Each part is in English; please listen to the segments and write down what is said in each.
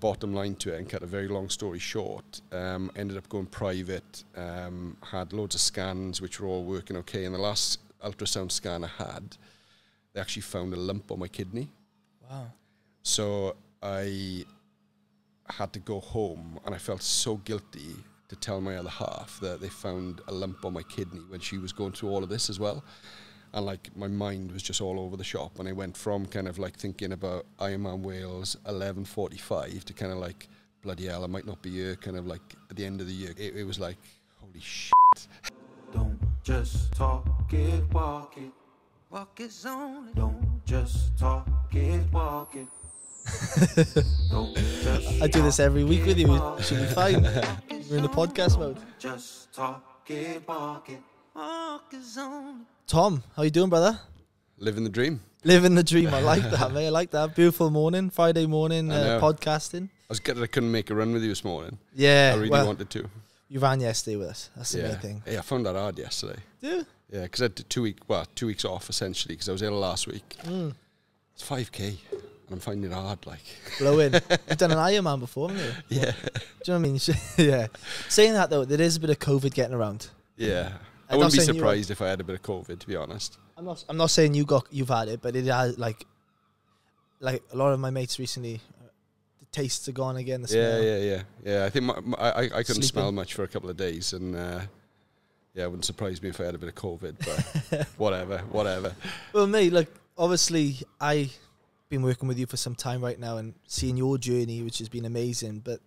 bottom line to it and cut a very long story short, um, ended up going private, um, had loads of scans which were all working okay. And the last ultrasound scan I had, they actually found a lump on my kidney. Wow. So I had to go home and I felt so guilty to tell my other half that they found a lump on my kidney when she was going through all of this as well. And like my mind was just all over the shop and I went from kind of like thinking about Ironman Wales 1145 to kind of like bloody hell I might not be here kind of like at the end of the year. It, it was like holy shit. Don't just talk it, walk it. Walk it only. Don't just talk it, walk it. I do this every week with you. It should be fine. We're in the podcast mode. just talk it, walk it. Walk it only. Tom, how you doing, brother? Living the dream. Living the dream. I like that, mate. I like that. Beautiful morning, Friday morning, uh, podcasting. I was gutted I couldn't make a run with you this morning. Yeah. I really well, wanted to. you ran yesterday with us. That's the yeah. main thing. Yeah, I found that hard yesterday. Yeah. Yeah, because I had two week, well, two weeks off essentially because I was ill last week. Mm. It's five k, and I'm finding it hard. Like, Blow in. You've done an Ironman before, haven't you? yeah, Do you know what I mean? yeah. Saying that though, there is a bit of COVID getting around. yeah. I wouldn't be you surprised if I had a bit of COVID, to be honest. I'm not. I'm not saying you got. You've had it, but it has like, like a lot of my mates recently. The tastes are gone again. The Yeah, smell. yeah, yeah, yeah. I think my, my, I, I couldn't Sleeping. smell much for a couple of days, and uh, yeah, it wouldn't surprise me if I had a bit of COVID. But whatever, whatever. Well, mate, look, obviously, I've been working with you for some time right now and seeing your journey, which has been amazing. But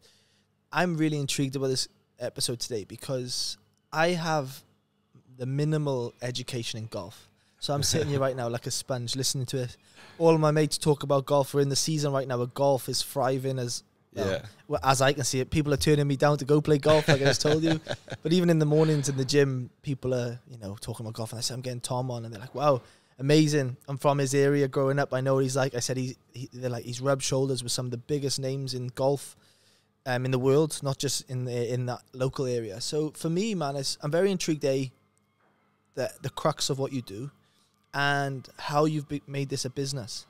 I'm really intrigued about this episode today because I have the minimal education in golf. So I'm sitting here right now like a sponge listening to it. All of my mates talk about golf. We're in the season right now where golf is thriving as well, Yeah, well, as I can see it, people are turning me down to go play golf, like I just told you. But even in the mornings in the gym, people are, you know, talking about golf. And I said, I'm getting Tom on. And they're like, wow, amazing. I'm from his area growing up. I know what he's like. I said, he, he, they're like, he's rubbed shoulders with some of the biggest names in golf um, in the world, not just in the, in that local area. So for me, man, I'm very intrigued, A, the, the crux of what you do and how you've made this a business.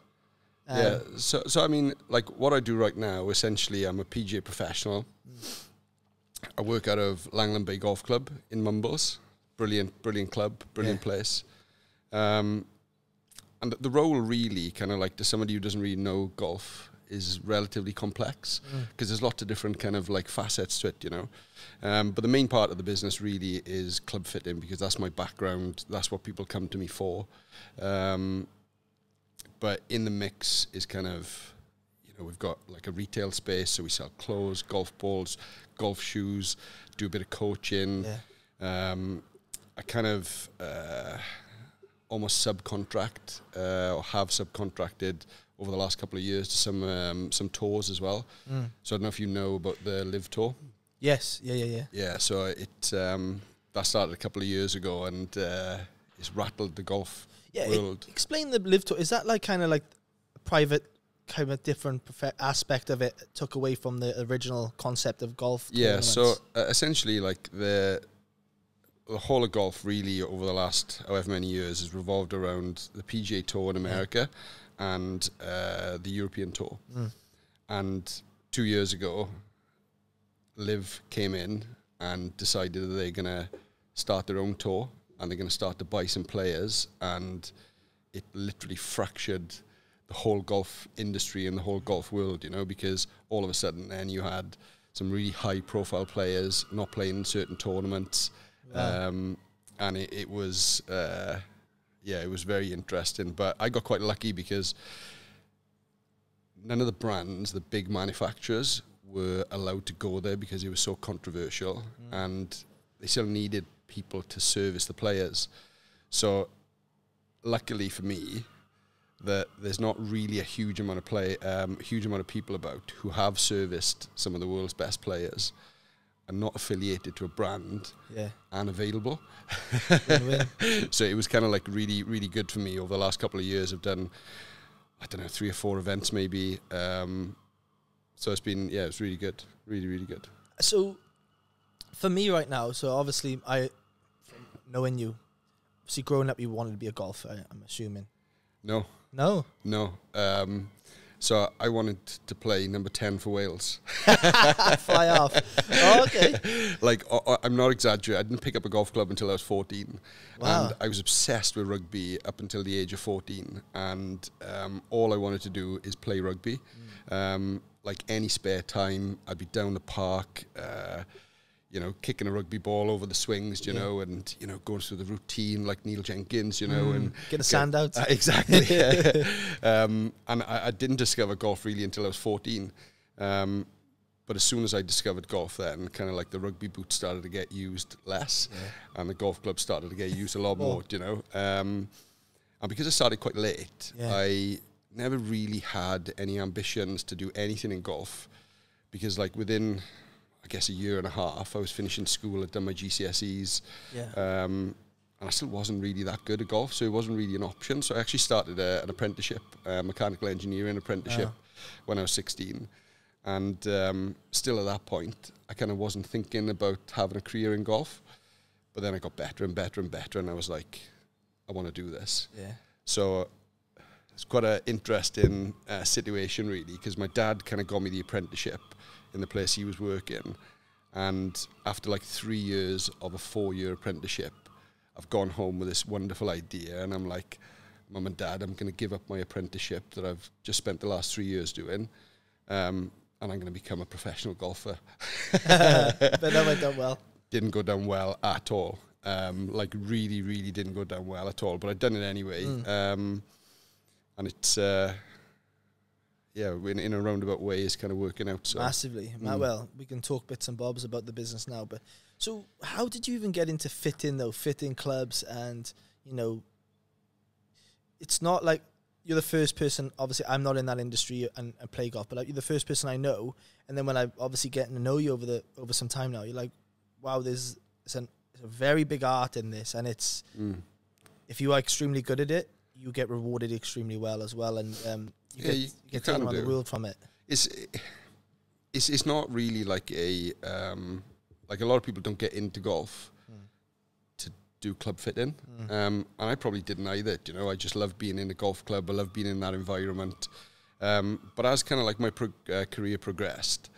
Um, yeah. So, so I mean, like what I do right now, essentially, I'm a PGA professional. I work out of Langland Bay Golf Club in Mumbles. Brilliant, brilliant club, brilliant Yeah. place. Um, and the role really, kind of like to somebody who doesn't really know golf, is relatively complex Mm. because there's lots of different kind of like facets to it, you know. Um, but the main part of the business really is club fitting because that's my background. That's what people come to me for. Um, but in the mix is kind of, you know, we've got like a retail space, so we sell clothes, golf balls, golf shoes, do a bit of coaching. yeah. Um, I kind of uh, almost subcontract uh, or have subcontracted over the last couple of years to some um, some tours as well. Mm. So I don't know if you know about the LIV Tour. Yes. Yeah, yeah, yeah. Yeah, so it um, that started a couple of years ago and uh, it's rattled the golf Yeah, world. explain the LIV tour. Is that like kind of like a private, kind of different aspect of it took away from the original concept of golf? Yeah, so uh, essentially, like the the whole of golf really over the last however many years has revolved around the PGA Tour in America and uh, the European Tour. Mm. And two years ago, LIV came in and decided that they're going to start their own tour and they're going to start to buy some players. And it literally fractured the whole golf industry and the whole golf world, you know, because all of a sudden then you had some really high profile players not playing in certain tournaments. Wow. Um, and it, it was, uh, yeah, it was very interesting. But I got quite lucky because none of the brands, the big manufacturers, were allowed to go there because it was so controversial, and they still needed people to service the players. So, luckily for me, that there's not really a huge amount of play, um, huge amount of people about who have serviced some of the world's best players, and not affiliated to a brand yeah, and available. So it was kind of like really, really good for me over the last couple of years. I've done, I don't know, three or four events maybe. Um, so it's been, yeah, it's really good, really, really good. so for me right now, so obviously I, knowing you, see, growing up, you wanted to be a golfer. I'm assuming. No, No. no. Um, So I wanted to play number 10 for Wales. Fly off. Oh, okay. like, I- I'm not exaggerating. I didn't pick up a golf club until I was 14. Wow. And I was obsessed with rugby up until the age of 14. And um, all I wanted to do is play rugby. Um, like any spare time, I'd be down the park. Uh, you know, kicking a rugby ball over the swings, you Yeah. know, and you know, going through the routine like Neil Jenkins, you know, and Get the sand out. uh, exactly. yeah. um, and I, I didn't discover golf really until I was 14. Um, but as soon as I discovered golf, then kind of like the rugby boots started to get used less, and the golf clubs started to get used a lot More. You know, um, and because I started quite late, Yeah. I never really had any ambitions to do anything in golf, because like within, guess a year and a half, I was finishing school, I'd done my GCSEs, Yeah. um, and I still wasn't really that good at golf, so it wasn't really an option. So I actually started a, an apprenticeship, a mechanical engineering apprenticeship, when I was 16. And um, still at that point, I kind of wasn't thinking about having a career in golf. But then I got better and better and better, and I was like, I want to do this. yeah. So it's quite an interesting uh, situation, really, because my dad kind of got me the apprenticeship in the place he was working. And after like three years of a four year apprenticeship, I've gone home with this wonderful idea. And I'm like, Mum and Dad, I'm going to give up my apprenticeship that I've just spent the last three years doing. Um, and I'm going to become a professional golfer. but that went down well. Didn't go down well at all. Um, like really, really didn't go down well at all. But I'd done it anyway. Um, and it's uh, yeah, in, in a roundabout way, it's kind of working out. So Massively. Mm. Well, we can talk bits and bobs about the business now, but so how did you even get into fitting though? Fitting clubs and you know, it's not like you're the first person. Obviously, I'm not in that industry and, and play golf, but like you're the first person I know. And then when I obviously getting to know you over the over some time now, you're like, wow, there's it's, an, it's a very big art in this, and it's mm. if you are extremely good at it, you get rewarded extremely well as well, and um, you Yeah, get, you- you, get taken around the world from it. it's it's it's not really like a um, like a lot of people don't get into golf to do club fitting, um, and I probably didn't either. You know, I just love being in a golf club. I love being in that environment. Um, but as kind of like my pro- uh, career progressed,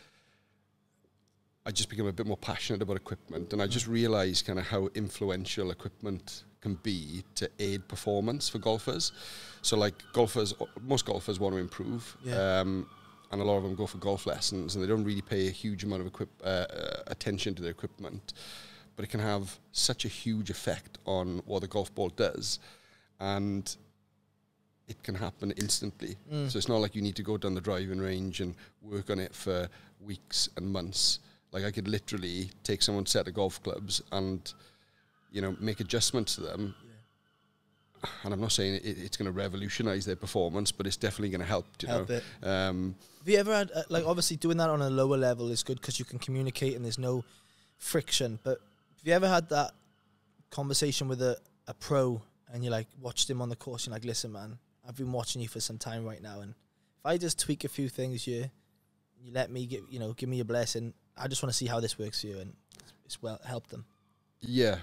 I just became a bit more passionate about equipment, and I just realised kind of how influential equipment can be to aid performance for golfers. So, like golfers, most golfers want to improve, Yeah. um, and a lot of them go for golf lessons, and they don't really pay a huge amount of equip- uh, uh, attention to their equipment. But it can have such a huge effect on what the golf ball does, and it can happen instantly. So it's not like you need to go down the driving range and work on it for weeks and months. Like I could literally take someone's set of golf clubs and, you know, make adjustments to them. And I'm not saying it, it's going to revolutionize their performance, but it's definitely going to help. You Help know, it. Um, Have you ever had uh, like obviously doing that on a lower level is good because you can communicate and there's no friction. But have you ever had that conversation with a, a pro and you like watched him on the course? You're like, listen, man, I've been watching you for some time right now, and if I just tweak a few things here, you let me give you know give me your blessing. I just want to see how this works for you, and it's well help them. Yeah,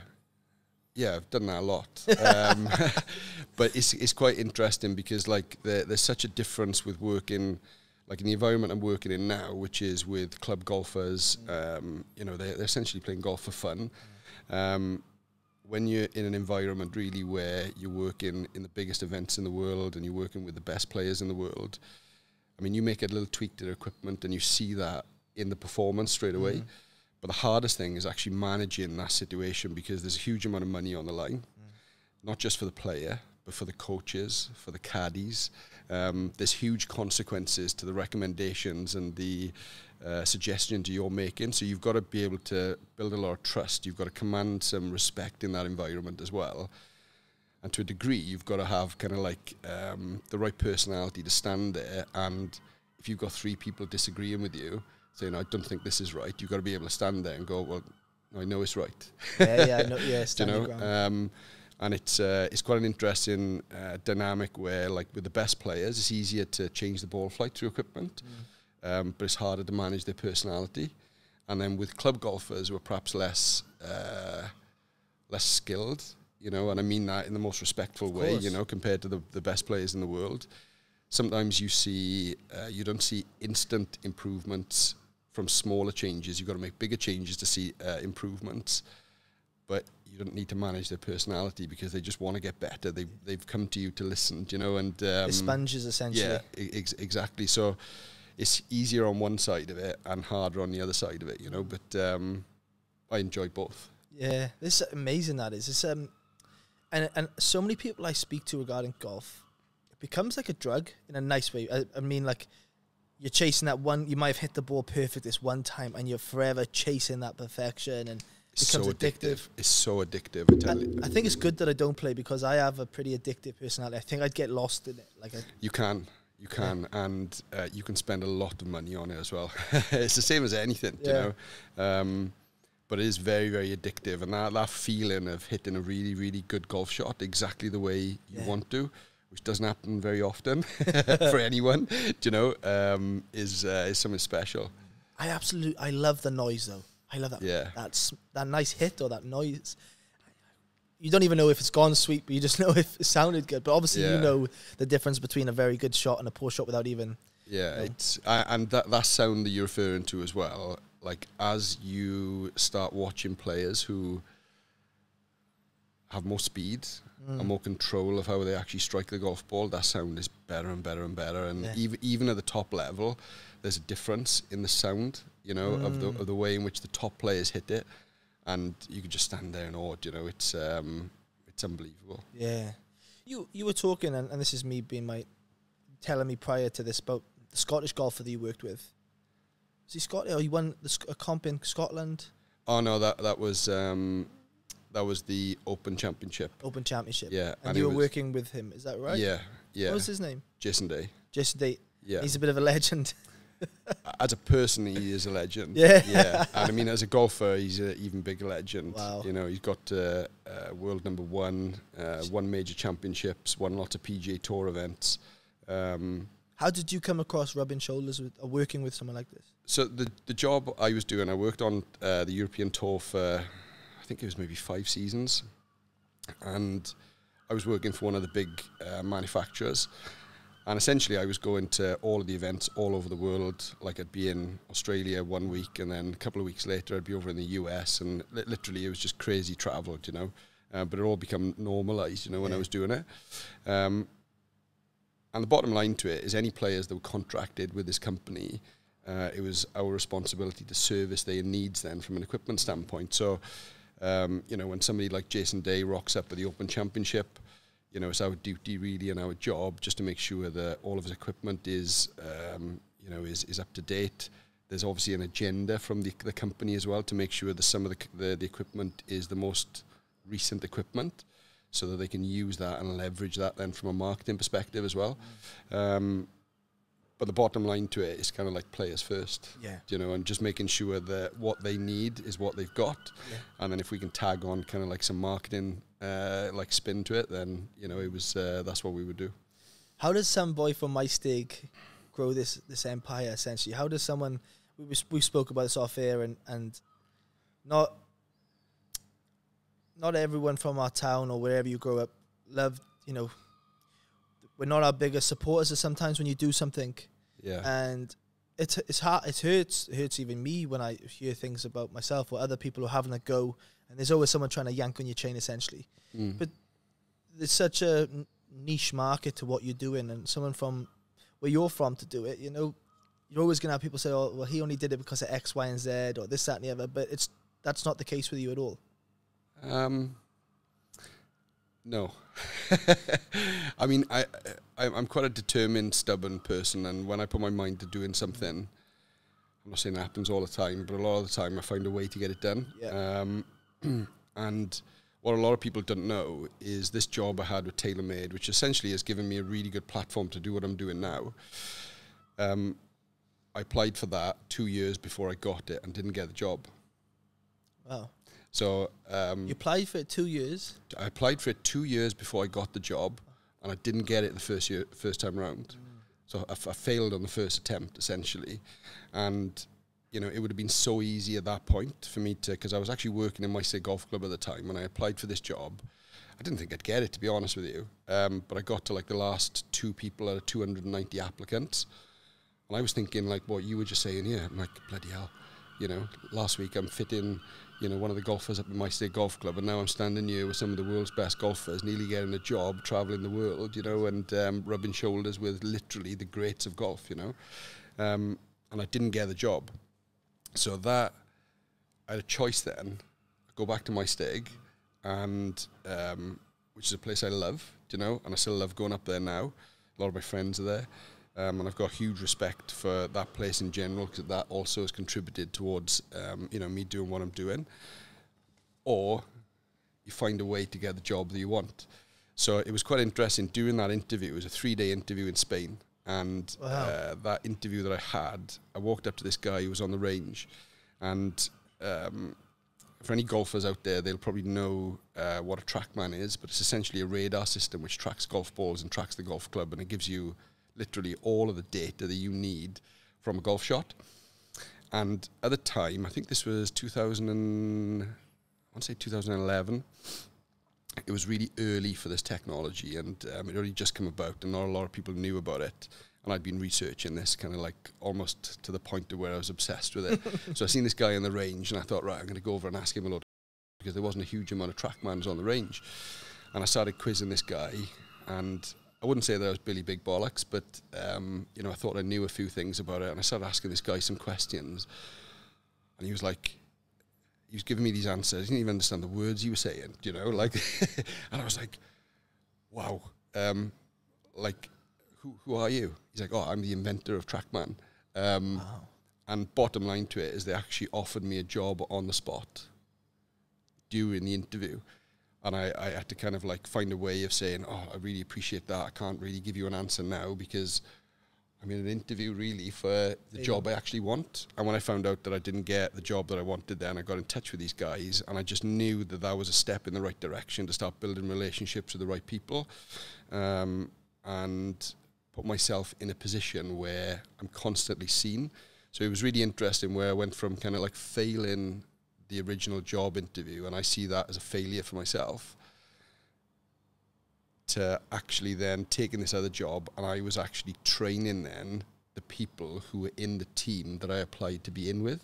yeah, I've done that a lot. um, but it's it's quite interesting because like there, there's such a difference with working, like in the environment I'm working in now, which is with club golfers. Um, you know, they're, they're essentially playing golf for fun. Um, when you're in an environment really where you're working in the biggest events in the world and you're working with the best players in the world, I mean, you make a little tweak to their equipment and you see that in the performance straight away. But the hardest thing is actually managing that situation because there's a huge amount of money on the line, not just for the player, but for the coaches, for the caddies. Um, there's huge consequences to the recommendations and the uh, suggestions you're making. So you've got to be able to build a lot of trust. You've got to command some respect in that environment as well. And to a degree, you've got to have kind of like um, the right personality to stand there. And if you've got three people disagreeing with you, saying, I don't think this is right, you've got to be able to stand there and go, well, I know it's right. Yeah, yeah, no, yeah. Stand you know? Um, and it's uh, it's quite an interesting uh, dynamic where, like with the best players, it's easier to change the ball flight through equipment, um, but it's harder to manage their personality. And then with club golfers who are perhaps less uh, less skilled, you know, and I mean that in the most respectful Of way, course. you know, compared to the, the best players in the world, sometimes you see uh, you don't see instant improvements from smaller changes. You've got to make bigger changes to see uh, improvements, but you don't need to manage their personality because they just want to get better. They they've come to you to listen, you know, and um, the sponges essentially. yeah, ex- exactly. So it's easier on one side of it and harder on the other side of it, you know. But um, I enjoy both. Yeah, this is amazing. That is. It's um, and and so many people I speak to regarding golf, it becomes like a drug in a nice way. I, I mean, like you're chasing that one. You might have hit the ball perfect this one time, and you're forever chasing that perfection, and It's becomes so addictive. addictive. It's so addictive. I tell I, you. I think it's good that I don't play because I have a pretty addictive personality. I think I'd get lost in it. Like, I, You can, you can, and uh, you can spend a lot of money on it as well. it's the same as anything, Yeah. you know. Um, but it is very, very addictive, and that, that feeling of hitting a really, really good golf shot exactly the way you Yeah. want to, which doesn't happen very often for anyone, do you know, um, is uh, is something special. I absolutely, I love the noise though. I love that. Yeah. That's that nice hit or that noise. You don't even know if it's gone sweet, but you just know if it sounded good. But obviously, you know the difference between a very good shot and a poor shot without even. Yeah, it's uh, and that that sound that you're referring to as well. Like as you start watching players who have more speed Mm. and more control of how they actually strike the golf ball, that sound is better and better and better. And Yeah. even even at the top level, there's a difference in the sound, you know, of the Mm. of the way in which the top players hit it, and you can just stand there and awe. You know, it's um, it's unbelievable. Yeah. You you were talking, and, and this is me being my telling me prior to this about the Scottish golfer that you worked with. Was he Scottish? Or he won the, a comp in Scotland Oh no, that that was um, that was the Open Championship. Open Championship. Yeah, And, it you were working with him, is that right? Yeah, yeah. What was his name? Jason Day. Jason Day. Yeah. He's a bit of a legend. as a person, he is a legend. Yeah. yeah. And I mean, as a golfer, he's an even bigger legend. Wow. You know, he's got uh, uh, world number one, uh, won major championships, won lots of PGA Tour events. Um, How did you come across rubbing shoulders with or working with someone like this? so the the job I was doing, I worked on uh, the European Tour for, think it was maybe five seasons, and I was working for one of the big uh, manufacturers. And essentially, I was going to all of the events all over the world. Like I'd be in Australia one week, and then a couple of weeks later, I'd be over in the US, and li- literally, it was just crazy travel, you know. Uh, but it all become normalized, you know, when I was doing it. Um, and the bottom line to it is, any players that were contracted with this company, uh, it was our responsibility to service their needs then from an equipment standpoint. So, um, you know, when somebody like Jason Day rocks up at the Open Championship, you know, it's our duty really and our job just to make sure that all of his equipment is, um, you know, is, is up to date. There's obviously an agenda from the, the company as well to make sure that some of the, the, the equipment is the most recent equipment so that they can use that and leverage that then from a marketing perspective as well. Um, but the bottom line to it is kind of like players first Yeah. you know, and just making sure that what they need is what they've got. Yeah. And then if we can tag on kind of like some marketing, uh, like spin to it, then, you know, it was, uh, that's what we would do. How does some boy from Maesteg grow this this empire essentially? How does someone we we, spoke about this off air and and not not everyone from our town or wherever you grow up love you know we're not our biggest supporters sometimes when you do something Yeah. and it's it's hard it hurts it hurts even me when I hear things about myself or other people who are having a go and there's always someone trying to yank on your chain essentially Mm. but- there's such a niche market to what you're doing and someone from where you're from to do it you know you're always gonna have people say oh well he only did it because of X Y and Z or this that and the other but it's that's not the case with you at all Um, no. I mean, I, I, I'm quite a determined, stubborn person, and when I put my mind to doing something, I'm not saying that happens all the time, but a lot of the time I find a way to get it done. Yeah. Um, and what a lot of people don't know is this job I had with TaylorMade, which essentially has given me a really good platform to do what I'm doing now. Um, I applied for that two years before I got it and didn't get the job. wow So um, you applied for it two years I applied for it two years before I got the job, and I didn't get it the first year, first time round. So I, f- I failed on the first attempt essentially, and you know it would have been so easy at that point for me to because I was actually working in Maesteg Golf Club at the time when I applied for this job, I didn't think I'd get it to be honest with you. Um, but I got to like the last two people out of 290 applicants, and I was thinking like what you were just saying here. I'm like bloody hell, you know. Last week I'm fitting, you know, one of the golfers up at Maesteg golf club, and now I'm standing here with some of the world's best golfers, nearly getting a job, traveling the world, you know, and um, rubbing shoulders with literally the greats of golf, you know. Um, and I didn't get the job, so that I had a choice then. Go back to Maesteg and um, which is a place I love, you know, and I still love going up there now. A lot of my friends are there, um, and I've got huge respect for that place in general because that also has contributed towards, um, you know, me doing what I'm doing. Or you find a way to get the job that you want. So it was quite interesting doing that interview. It was a three-day interview in Spain, and Wow. uh, that interview that I had, I walked up to this guy who was on the range, and um, for any golfers out there, they'll probably know uh, what a TrackMan is, but it's essentially a radar system which tracks golf balls and tracks the golf club, and it gives you literally all of the data that you need from a golf shot. And at the time, I think this was 2000 and, I want to say 2011. It was really early for this technology, and um, it only just come about, and not a lot of people knew about it. And I'd been researching this kind of like almost to the point of where I was obsessed with it. so I seen this guy on the range, and I thought, right, I'm going to go over and ask him a lot because there wasn't a huge amount of trackmans on the range. And I started quizzing this guy, and I wouldn't say that I was Billy Big Bollocks, but um, you know, I thought I knew a few things about it, and I started asking this guy some questions, and he was like, he was giving me these answers. He didn't even understand the words he was saying, you know, like, and I was like, wow, um, like, who who are you? He's like, oh, I'm the inventor of TrackMan. Um, Wow. and bottom line to it is they actually offered me a job on the spot during the interview. And I, I had to kind of like find a way of saying, oh, I really appreciate that. I can't really give you an answer now because I'm in an interview really for the Yeah. job I actually want. And when I found out that I didn't get the job that I wanted then, I got in touch with these guys and I just knew that that was a step in the right direction to start building relationships with the right people um, and put myself in a position where I'm constantly seen. So it was really interesting where I went from kind of like failing the original job interview, and I see that as a failure for myself, to actually then taking this other job, and I was actually training then the people who were in the team that I applied to be in with.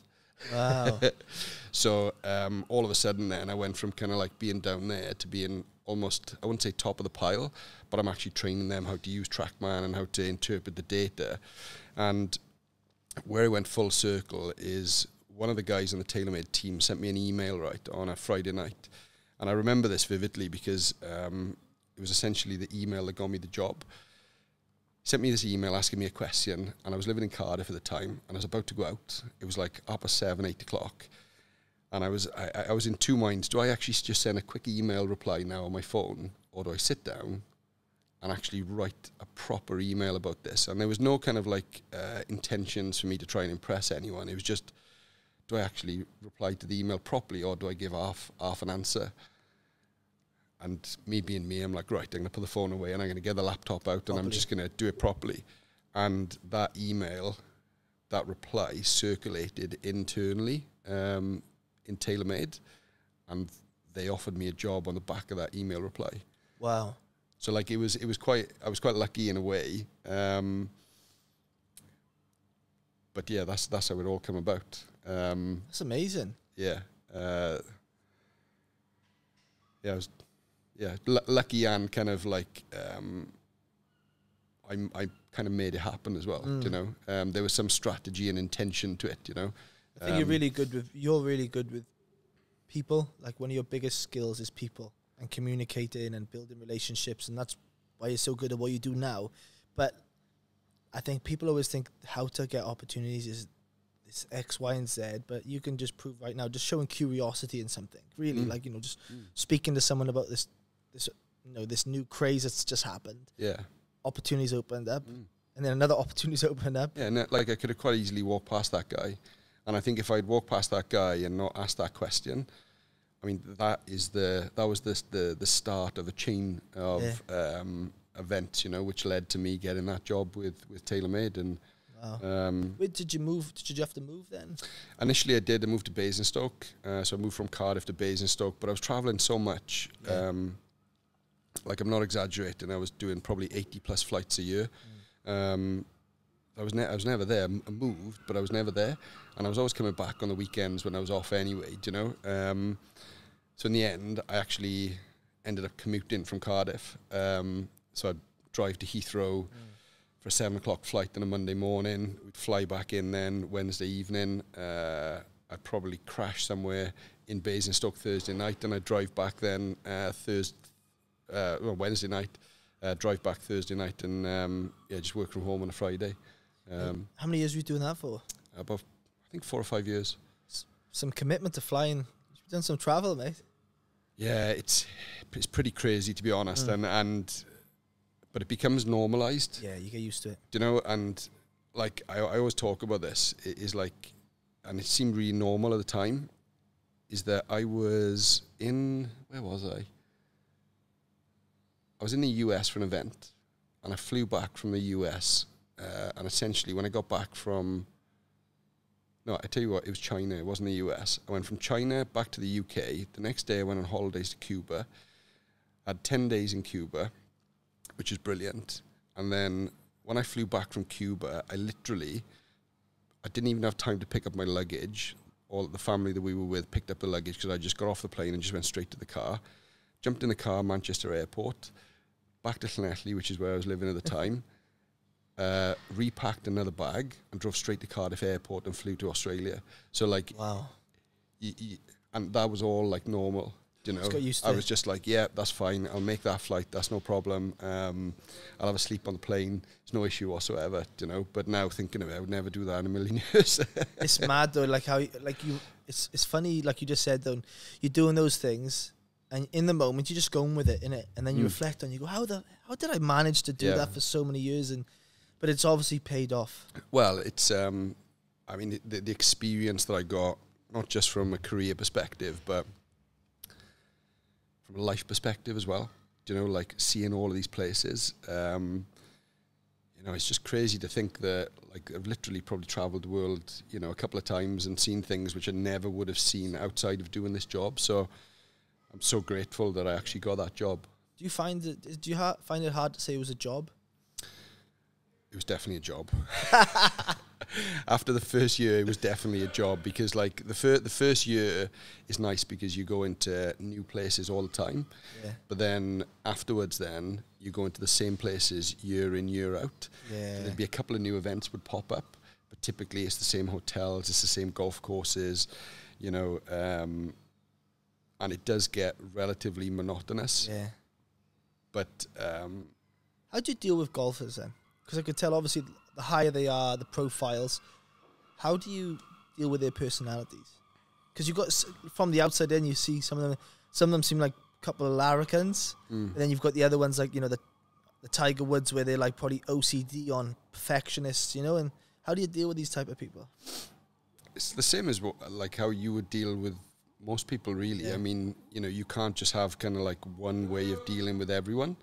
Wow. So um, all of a sudden, then I went from kind of like being down there to being almost I wouldn't say top of the pile, but I'm actually training them how to use TrackMan and how to interpret the data. And where I went full circle is one of the guys on the TaylorMade team sent me an email right on a Friday night, and I remember this vividly because um, it was essentially the email that got me the job. He Sent me this email asking me a question, and I was living in Cardiff at the time, and I was about to go out. It was like up at seven, eight o'clock, and I was I, I was in two minds. Do I actually just send a quick email reply now on my phone, or do I sit down and actually write a proper email about this? And there was no kind of like uh, intentions for me to try and impress anyone. It was just, do I actually reply to the email properly, or do I give half half an answer? And me being me, I'm like, right, I'm going to put the phone away and I'm going to get the laptop out and I'm just going to do it properly. And that email, that reply circulated internally um, in TaylorMade and they offered me a job on the back of that email reply. wow. So like it was, it was quite, I was quite lucky in a way. Um, but yeah, that's that's how it all came about. Um, That's amazing. yeah, uh, yeah, I was, yeah, l- lucky and kind of like, um, I I kind of made it happen as well. Mm. You know, um, there was some strategy and intention to it. You know, I think you're Um, really good with you're really good with people. Like one of your biggest skills is people and communicating and building relationships, and that's why you're so good at what you do now. But I think people always think how to get opportunities is X, Y, and Z. But you can just prove right now, just showing curiosity in something. Really, Mm. like you know, just Mm. speaking to someone about this, this you know, this new craze that's just happened. yeah. Opportunities opened up, Mm. and then another opportunities opened up. Yeah, and like I could have quite easily walked past that guy, and I think if I'd walked past that guy and not asked that question, I mean that is the that was the the, the start of a chain of um, events, you know, which led to me getting that job with with TaylorMade. And Wow. um, Where did you move? Did you have to move then? initially, I did. I moved to Basingstoke, uh, so I moved from Cardiff to Basingstoke, but I was travelling so much. Yeah. Um, like I'm not exaggerating. I was doing probably 80 plus flights a year. Um, I was ne- I was never there. I moved, but I was never there, and I was always coming back on the weekends when I was off anyway. Do you know? Um, so in the end, I actually ended up commuting from Cardiff. Um, so I'd drive to Heathrow for a seven o'clock flight on a Monday morning. We'd fly back in then Wednesday evening. Uh, I'd probably crash somewhere in Basingstoke Thursday night, and I'd drive back then uh, Thursday, uh, well, Wednesday night. Uh, drive back Thursday night, and um, yeah, just work from home on a Friday. Um, How many years were you doing that for? about I think four or five years. Some commitment to flying. You've done some travel, mate. Yeah, it's it's pretty crazy to be honest, Mm. and and but it becomes normalized. Yeah, you get used to it. Do you know? And like I, I always talk about this it is like, and it seemed really normal at the time. Is that I was in where was I? I was in the US for an event, and I flew back from the US, uh, and essentially when I got back from no, I tell you what, it was China. It wasn't the US. I went from China back to the UK. The next day, I went on holidays to Cuba. I had 10 days in Cuba, which is brilliant. And then when I flew back from Cuba, I literally, I didn't even have time to pick up my luggage. All the family that we were with picked up the luggage because I just got off the plane and just went straight to the car. Jumped in the car, Manchester Airport, back to Llanelli, which is where I was living at the time. Uh, repacked another bag and drove straight to Cardiff Airport and flew to Australia. So like, Wow. y- y- and that was all like normal. You know, Just got used to I it. was just like, yeah, that's fine. I'll make that flight. That's no problem. Um, I'll have a sleep on the plane. It's no issue whatsoever. You know. But now thinking of it, I would never do that in a million years. it's mad though, like how like you. It's it's funny, like you just said though. You're doing those things, and in the moment you're just going with it, in it, and then you Mm. reflect on. You go, how the how did I manage to do Yeah. that for so many years? And but it's obviously paid off. well, it's. Um, I mean, the, the experience that I got, not just from a career perspective, but from a life perspective as well. Do you know, like seeing all of these places. Um, you know, it's just crazy to think that, like, I've literally probably travelled the world, you know, a couple of times and seen things which I never would have seen outside of doing this job. So I'm so grateful that I actually got that job. Do you find it? Do you ha- find it hard to say it was a job? It was definitely a job. After the first year, it was definitely a job because, like, the fir- the first year is nice because you go into new places all the time. Yeah, But then afterwards, then you go into the same places year in year out. yeah. There'd be a couple of new events would pop up, but typically it's the same hotels, it's the same golf courses, you know, um, and it does get relatively monotonous. yeah. But um, How do you deal with golfers then? Because I could tell, obviously, the higher they are, the profiles. How do you deal with their personalities? Because you've got from the outside in, you see some of them. Some of them seem like a couple of larrikins, mm, and then you've got the other ones like you know the the Tiger Woods, where they're like probably OCD on perfectionists, you know. And how do you deal with these type of people? it's the same as what, like how you would deal with most people, really. Yeah. I mean, you know, you can't just have kind of like one way of dealing with everyone.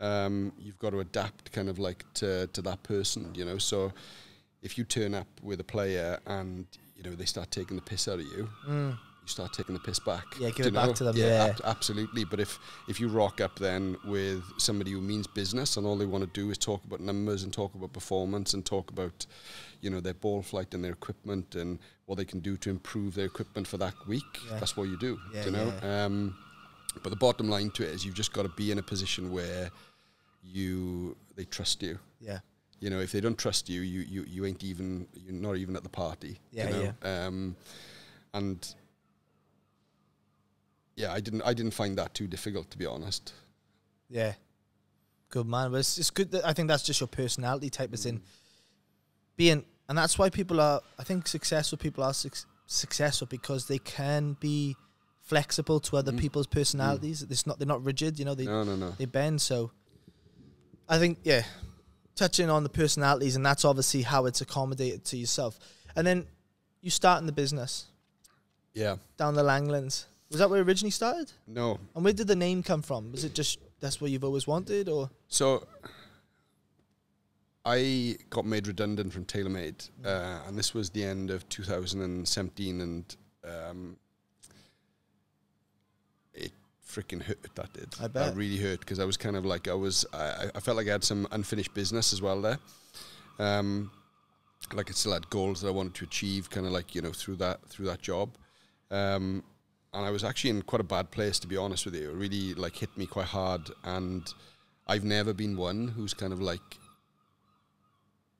Um, you've got to adapt kind of like to, to that person, you know. So if you turn up with a player and, you know, they start taking the piss out of you, Mm. you start taking the piss back. Yeah, give it you back to them, yeah. ab- absolutely. But if if you rock up then with somebody who means business and all they want to do is talk about numbers and talk about performance and talk about, you know, their ball flight and their equipment and what they can do to improve their equipment for that week, Yeah. that's what you do. Yeah, do you know. Um, but the bottom line to it is you've just got to be in a position where you they trust you. Yeah, You know, if they don't trust you, you you, you ain't even you're not even at the party. Yeah, you know? yeah. Um, and yeah, I didn't I didn't find that too difficult to be honest. yeah. Good man, but it's, it's good. That I think that's just your personality type. Is in being, and that's why people are. I think successful people are suc successful because they can be flexible to other Mm. people's personalities. It's not they're not rigid. You know, they no, no, no. they bend. So I think yeah, touching on the personalities, and that's obviously how it's accommodated to yourself. And then you start in the business Yeah, down the Langlands. Was that where it originally started? no. And where did the name come from? Was it just that's what you've always wanted, or So I got made redundant from TaylorMade, uh, and this was the end of 2017, and um, freaking hurt. That did. I bet. That really hurt because I was kind of like I was. I, I felt like I had some unfinished business as well there. Um, like I still had goals that I wanted to achieve, kind of like you know through that through that job. Um, and I was actually in quite a bad place to be honest with you. It really like hit me quite hard, and I've never been one who's kind of like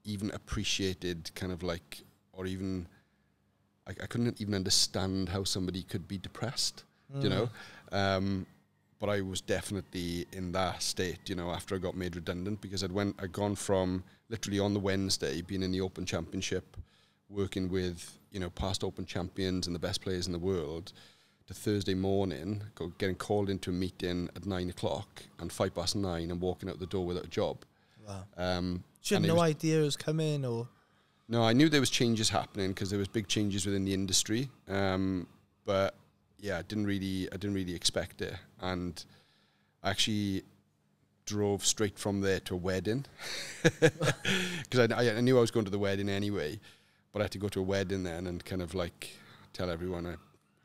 even appreciated, kind of like, or even I, I couldn't even understand how somebody could be depressed. You know, um, but I was definitely in that state, you know, after I got made redundant because I'd went, I'd gone from literally on the Wednesday being in the Open Championship, working with you know past Open champions and the best players in the world, to Thursday morning, getting called into a meeting at nine o'clock and five past nine and walking out the door without a job. Wow. Um, She had no idea it was coming, or no, I knew there was changes happening because there was big changes within the industry. Um, but yeah, I didn't really, I didn't really expect it, and I actually drove straight from there to a wedding because I, I knew I was going to the wedding anyway, but I had to go to a wedding then and kind of like tell everyone I,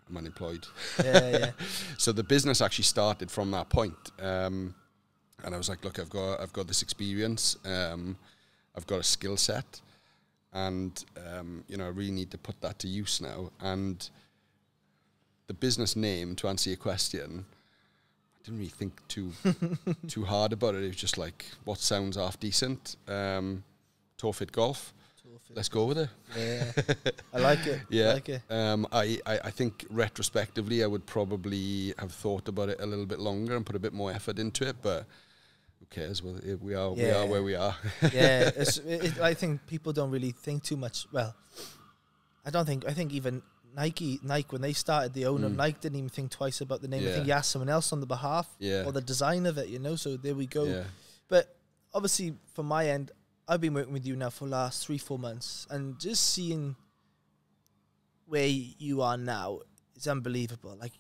I'm unemployed. yeah, yeah. so the business actually started from that point. Um, and I was like, look, I've got I've got this experience, um, I've got a skill set, and um, you know I really need to put that to use now. And the business name, to answer your question, I didn't really think too too hard about it. It was just like what sounds half decent. Um, Torfit Golf. Let's go with it. Yeah, I like it. Yeah. I like it. Um, I, I, I think retrospectively, I would probably have thought about it a little bit longer and put a bit more effort into it. But who cares? Well, we are we are where we are. yeah, it- I think people don't really think too much. Well, I don't think. I think even Nike, Nike, when they started, the owner Mm. Nike didn't even think twice about the name. I think he asked someone else on the behalf yeah. or the design of it. You know, so there we go. yeah. But obviously, from my end, I've been working with you now for the last three, four months, and just seeing where you are now is unbelievable. Like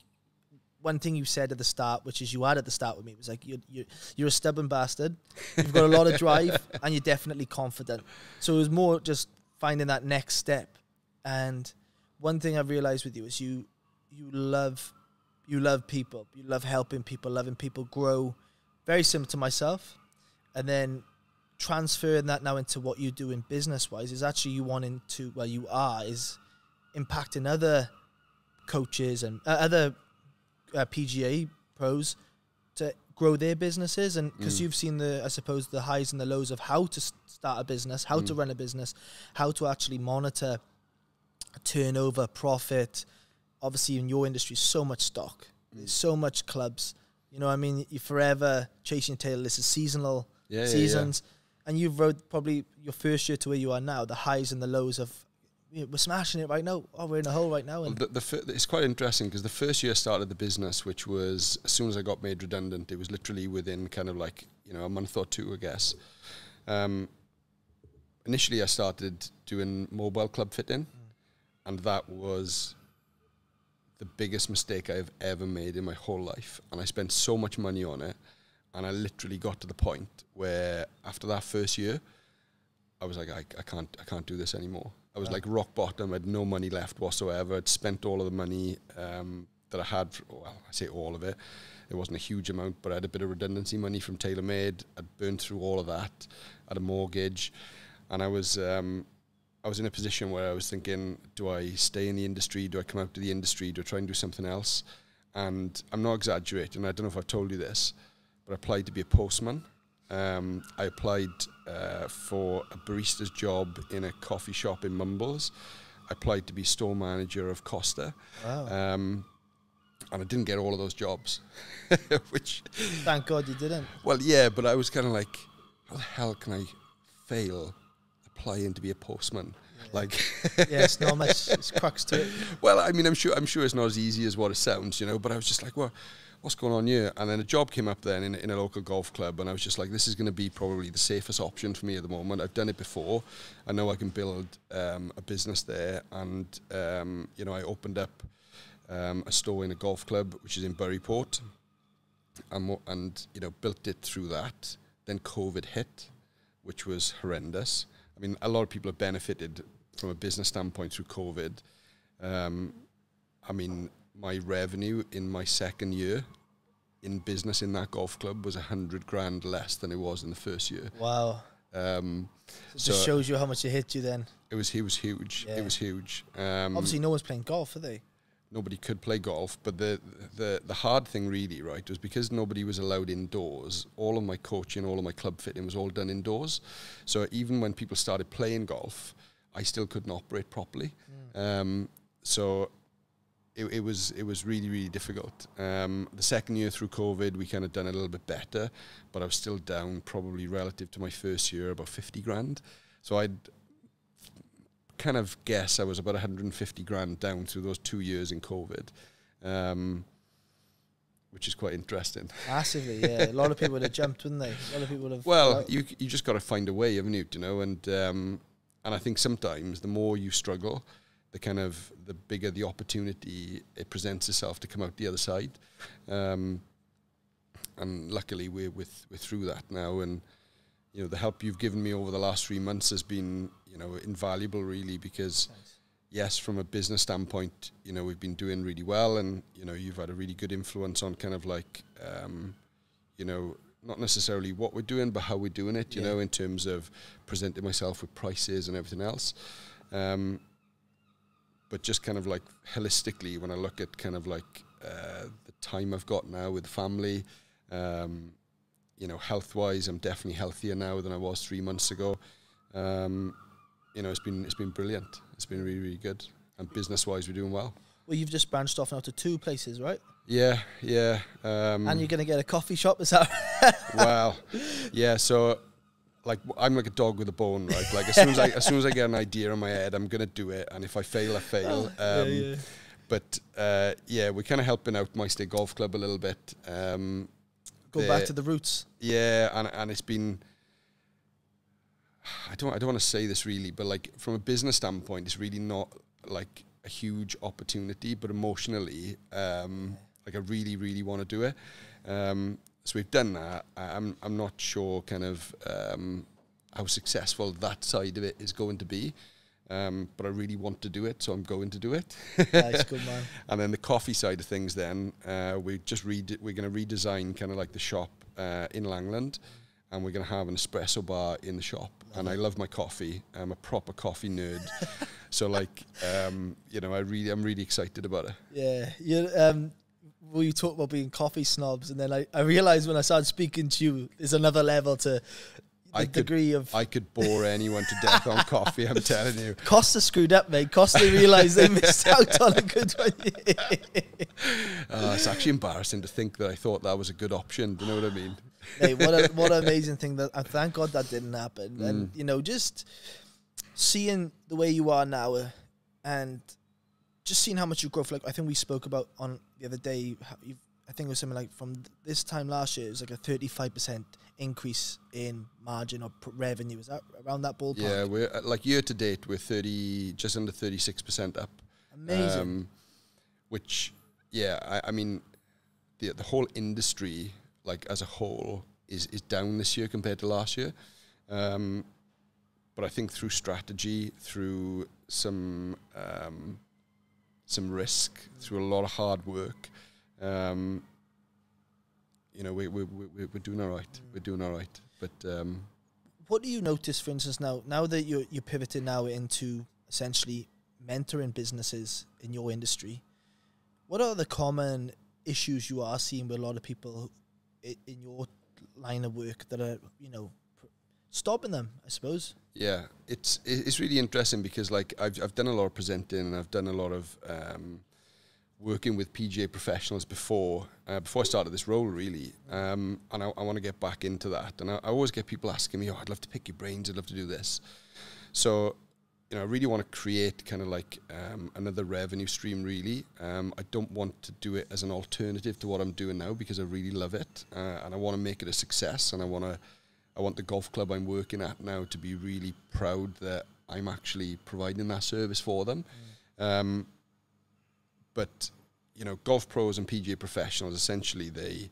one thing you said at the start, which is you had at the start with me, was like you're you're, you're a stubborn bastard. You've got a lot of drive, and you're definitely confident. So it was more just finding that next step. And one thing I've realized with you is you you love you love people. You love helping people, loving people grow. Very similar to myself. And then transferring that now into what you do in business wise is actually you wanting to well you are is impacting other coaches and uh, other uh, PGA pros to grow their businesses and because Mm. you've seen the I suppose the highs and the lows of how to start a business, how to Mm. run a business, how to actually monitor turnover, profit. Obviously, in your industry, so much stock, there's so much clubs. You know, what I mean, you're forever chasing your tail. This is seasonal Yeah, yeah, seasons, and you've rode probably your first year to where you are now, the highs and the lows of. you know, We're smashing it right now. Oh, we're in a hole right now. Well, the, the it's quite interesting because the first year I started the business, which was as soon as I got made redundant, it was literally within kind of like you know a month or two, I guess. Um, initially, I started doing mobile club fitting, and that was the biggest mistake I've ever made in my whole life. And I spent so much money on it, and I literally got to the point where after that first year, I was like, I, I can't, I can't do this anymore. I was Wow. like rock bottom. I had no money left whatsoever. I'd spent all of the money um, that I had. For, well, I say all of it. It wasn't a huge amount, but I had a bit of redundancy money from TaylorMade. I'd burned through all of that. I had a mortgage, and I was, um, I was in a position where I was thinking, do I stay in the industry? Do I come out to the industry? Do I try and do something else? And I'm not exaggerating. I don't know if I've told you this, but I applied to be a postman. Um, I applied uh, for a barista's job in a coffee shop in Mumbles. I applied to be store manager of Costa. wow, Um, and I didn't get all of those jobs, which, thank God you didn't. well, yeah, but I was kind of like, how the hell can I fail applying to be a postman? Like, yeah, it's not much it's crux to it. well, I mean, I'm sure I'm sure it's not as easy as what it sounds, you know. But I was just like, well, what's going on here? And then a job came up then in, in a local golf club, and I was just like, this is going to be probably the safest option for me at the moment. I've done it before. I know I can build um, a business there, and um, you know, I opened up um, a store in a golf club which is in Burry Port, and and you know, built it through that. Then COVID hit, which was horrendous. I mean, a lot of people have benefited from a business standpoint through COVID. Um, I mean, my revenue in my second year in business in that golf club was a hundred grand less than it was in the first year. Wow. Um, It just So- shows you how much it hit you then. it was he was huge. Yeah. It was huge. Um, Obviously, no one's playing golf, are they? Nobody could play golf, but the the the hard thing really, right, was because nobody was allowed indoors. All of my coaching, all of my club fitting was all done indoors. So even when people started playing golf, I still couldn't operate properly. Um, so it, it was it was really really difficult. Um, the second year through COVID, we kind of done a little bit better, but I was still down probably relative to my first year about fifty grand. So I'd kind of guess I was about 150 grand down through those two years in COVID, um, which is quite interesting. Massively, yeah. A lot of people would have jumped, wouldn't they? A lot of people would have. Well, you you just got to find a way, haven't you? You know, and um, and I think sometimes the more you struggle, the kind of the bigger the opportunity it presents itself to come out the other side. Um, and luckily, we're with we're through that now, and you know the help you've given me over the last three months has been you know invaluable, really, because yes, from a business standpoint, you know, we've been doing really well and, you know, you've had a really good influence on kind of like, um, you know, not necessarily what we're doing, but how we're doing it, you Yeah. know, in terms of presenting myself with prices and everything else. Um, but just kind of like holistically, when I look at kind of like uh, the time I've got now with family, um, you know, health wise, I'm definitely healthier now than I was three months ago. Um, you know, it's been it's been brilliant. It's been really really good. And business wise, we're doing well. well, you've just branched off now to two places, right? Yeah, yeah. Um, And you're going to get a coffee shop, is that? well, yeah. So, like, I'm like a dog with a bone, right? Like, as soon as I as soon as I get an idea in my head, I'm gonna do it. And if I fail, I fail. Oh, Um, yeah, yeah. But uh, yeah, we're kind of helping out Maesteg Golf Club a little bit. Um, Go back to the roots. Yeah, and and it's been. I don't I don't want to say this really, but like from a business standpoint, it's really not like a huge opportunity, but emotionally, um, like I really really want to do it. Um, so we've done that. I'm I'm not sure kind of um, how successful that side of it is going to be. Um, but I really want to do it, so I'm going to do it. nice, good man. And then the coffee side of things, then uh, we just read. We're going to redesign kind of like the shop uh, in Langland, and we're going to have an espresso bar in the shop. And I love my coffee. I'm a proper coffee nerd, so like um, you know, I really, I'm really excited about it. Yeah, you um, well, you talk about being coffee snobs, and then I, I realized when I started speaking to you, there's another level to the I could- degree of. I could bore anyone to death on coffee. I'm telling you. Costa screwed up, mate. Costa realised they missed out on a good one. Uh, it's actually embarrassing to think that I thought that was a good option. Do you know what I mean? Mate, what a what an amazing thing that. And thank God that didn't happen. And Mm. you know, just seeing the way you are now, uh, and just seeing how much you grow. Like I think we spoke about on the other day. How you've, I think it was something like from this time last year, it was like a thirty-five percent increase in margin or revenue. Is that around that ballpark? Yeah, we're uh, like year to date, we're thirty, just under thirty six percent up. amazing. Um, which, yeah, I, I mean, the the whole industry, like as a whole, is is down this year compared to last year. Um, but I think through strategy, through some um, some risk, through a lot of hard work, um, you know, we we we we- we're doing all right. We're doing all right. But um, what do you notice, for instance, now now that you're you're pivoting now into essentially mentoring businesses in your industry? What are the common issues you are seeing with a lot of people in your line of work that are you know stopping them? I suppose. Yeah, it's it's really interesting because like I've I've done a lot of presenting and I've done a lot of um, working with PGA professionals before uh, before I started this role really, um, and I, I want to get back into that. And I, I always get people asking me, "Oh, I'd love to pick your brains. I'd love to do this." So, you know, I really want to create kind of like um, another revenue stream. Really, um, I don't want to do it as an alternative to what I'm doing now because I really love it uh, and I want to make it a success. And I want to, I want the golf club I'm working at now to be really proud that I'm actually providing that service for them. Um, but you know, golf pros and PGA professionals essentially they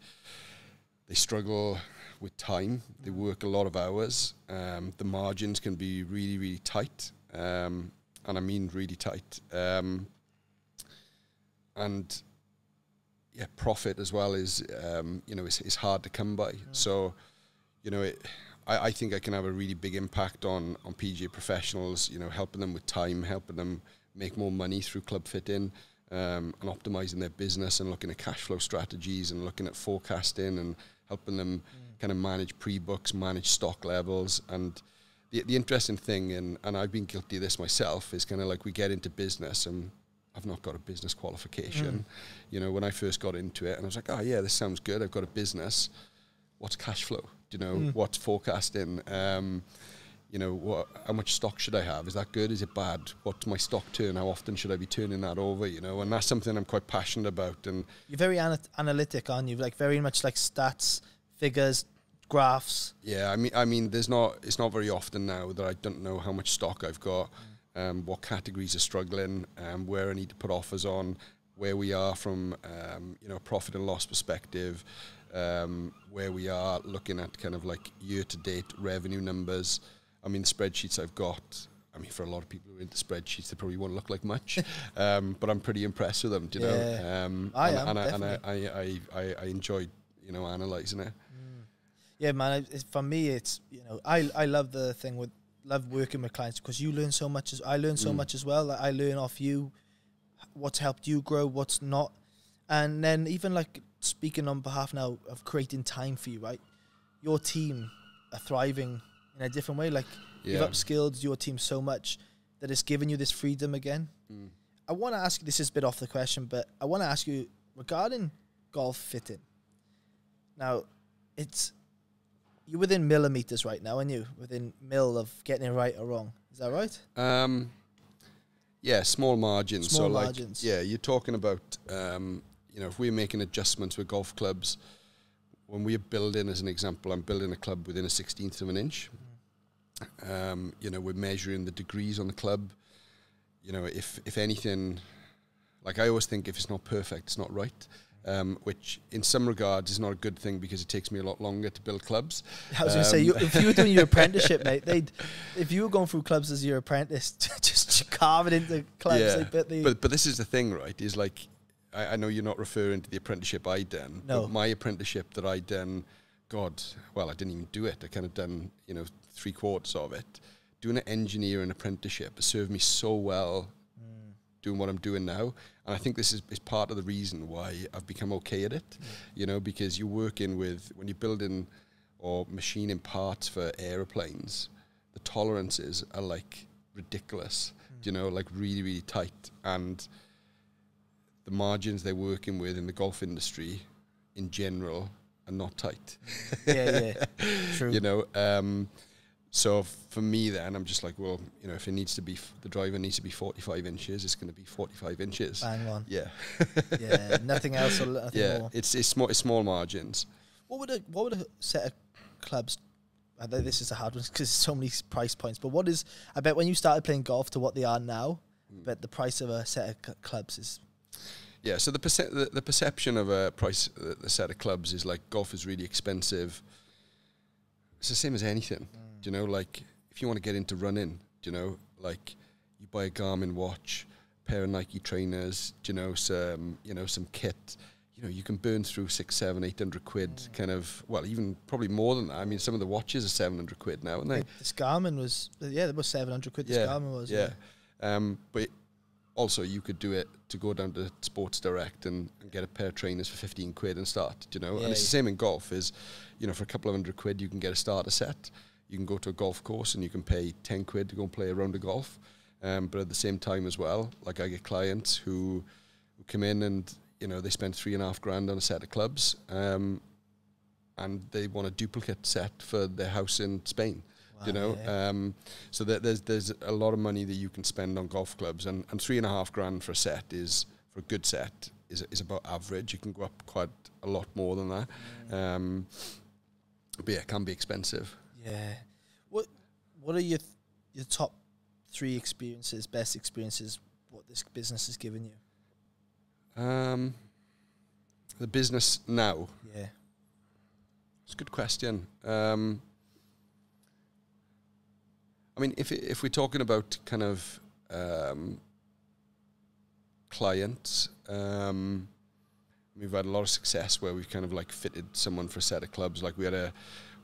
they struggle with time. They work a lot of hours. Um, the margins can be really, really tight, um, and I mean really tight. Um, and yeah, profit as well is um, you know is, is hard to come by. So, you know, it, I, I think I can have a really big impact on on PGA professionals. You know, helping them with time, helping them make more money through club fitting. Um, and optimizing their business and looking at cash flow strategies and looking at forecasting and helping them kind of manage pre-books, manage stock levels. And the, the interesting thing, and, and I've been guilty of this myself, is kind of like we get into business and I've not got a business qualification. You know, when I first got into it, and I was like, oh yeah, this sounds good. I've got a business. What's cash flow? Do you know what's forecasting? Um, you know, what, how much stock should I have? Is that good? Is it bad? What's my stock turn? How often should I be turning that over? You know, and that's something I'm quite passionate about. And You're very ana- analytic, aren't you? Like very much like stats, figures, graphs. Yeah, I mean, I mean, there's not. It's not very often now that I don't know how much stock I've got, um, what categories are struggling, um, where I need to put offers on, where we are from, um, you know, profit and loss perspective, um, where we are looking at kind of like year-to-date revenue numbers. I mean, the spreadsheets I've got. I mean, for a lot of people who are into spreadsheets, they probably won't look like much, um, but I'm pretty impressed with them. Do you know? Um, I and, am, and, I, and I. I, I, I, I enjoy, you know, analysing it. Yeah, man. for me, it's you know, I I love the thing with love working with clients because you learn so much. As I learn so Mm. much as well. Like, I learn off you, what's helped you grow, what's not, and then even like speaking on behalf now of creating time for you, right? Your team are thriving in a different way. Like Yeah. you've upskilled your team so much that it's given you this freedom again. Mm. I want to ask you. This is a bit off the question, but I want to ask you regarding golf fitting. Now, it's you're within millimeters right now, aren't you within mil of getting it right or wrong. Is that right? Um, yeah, small margins. Small so like, margins. yeah, you're talking about, um, you know, if we're making adjustments with golf clubs, when we're building, as an example, I'm building a club within a sixteenth of an inch. Um, you know, we're measuring the degrees on the club. You know, if if anything, like I always think, if it's not perfect, it's not right. Um, which, in some regards, is not a good thing because it takes me a lot longer to build clubs. I was going to say, Um, you, if you were doing your apprenticeship, mate, they'd if you were going through clubs as your apprentice, just carve it into clubs. Yeah, But but this is the thing, right? Is like I, I know you're not referring to the apprenticeship I done. No. My apprenticeship that I done, God, well, I didn't even do it. I kind of done you know three quarters of it. Doing an engineering apprenticeship has served me so well. Doing what I'm doing now, and I think this is, is part of the reason why I've become okay at it. You know, because you're working with when you're building or machining parts for aeroplanes, the tolerances are like ridiculous. You know, like really, really tight, and the margins they're working with in the golf industry, in general, are not tight. yeah, yeah, true. You know, um, so for me, then I'm just like, well, you know, if it needs to be, f- the driver needs to be 45 inches, it's going to be 45 inches. Bang on. Yeah, Yeah, nothing else or nothing yeah. more. It's it's small, it's small margins. What would a what would a set of clubs? I know this is a hard one because there's so many price points. But what is? I bet when you started playing golf to what they are now, Hmm. but the price of a set of c- clubs is Yeah, so the, perce- the the perception of a price, uh, the set of clubs is like golf is really expensive. It's the same as anything, do you know. Like if you want to get into running, do you know, like you buy a Garmin watch, pair of Nike trainers, do you know, some you know some kit. You know, you can burn through six, seven, eight hundred quid, kind of. Well, even probably more than that. I mean, some of the watches are seven hundred quid now, aren't they? this Garmin was yeah, there was seven hundred quid. This Yeah, Garmin was yeah. Um, but also, you could do it to go down to Sports Direct and, and get a pair of trainers for 15 quid and start, do you know? Yeah, and it's the same in golf is, you know, for a couple of hundred quid, you can get a starter set. You can go to a golf course and you can pay 10 quid to go and play a round of golf. Um, but at the same time as well, like I get clients who, who come in and, you know, they spend three and a half grand on a set of clubs um, and they want a duplicate set for their house in Spain you know. yeah. Um, so that there's there's a lot of money that you can spend on golf clubs, and, and three and a half grand for a set is for a good set is is about average. You can go up quite a lot more than that. Um, but yeah, it can be expensive. Yeah. What What are your th- your top three experiences, best experiences? What this business has given you? Um, the business now. Yeah. It's a good question. Um, I mean, if if we're talking about kind of um, clients, um, we've had a lot of success where we've kind of like fitted someone for a set of clubs. Like we had a